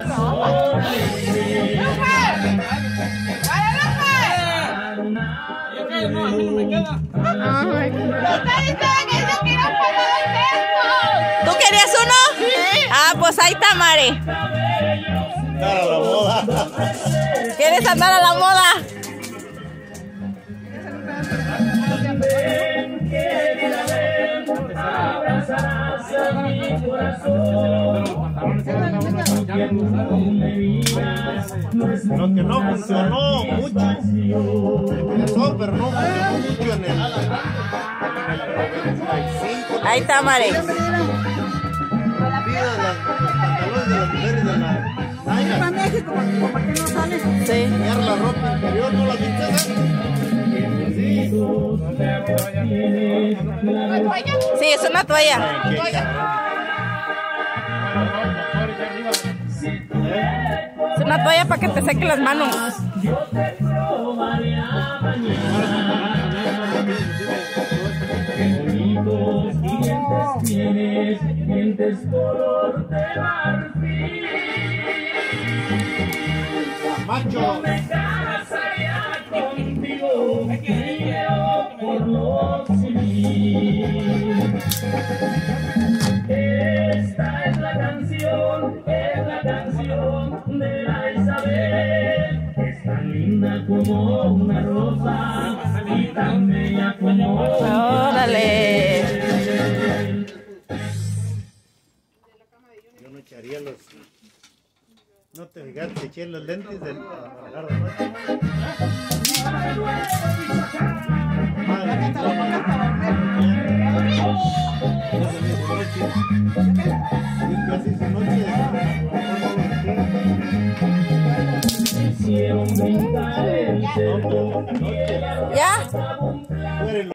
¿Tú querías uno? Ah, pues ahí está, Mare. ¿Quieres andar a la moda? Lo que no funcionó mucho. Empezó, pero no funcionó mucho en el, en el 95. Ahí está, Mare. De los pantalones de las mujeres de la Para Naya. México, ¿por qué no sales? Sí. La ropa interior, ¿no la. Sí, es una toalla. Una toalla para que te seque las manos. Macho. Esta es la canción, es la canción como una rosa y tan bella como Órale. Yo no echaría los. No te fijaste, eché los lentes del. hicieron brincar 呀。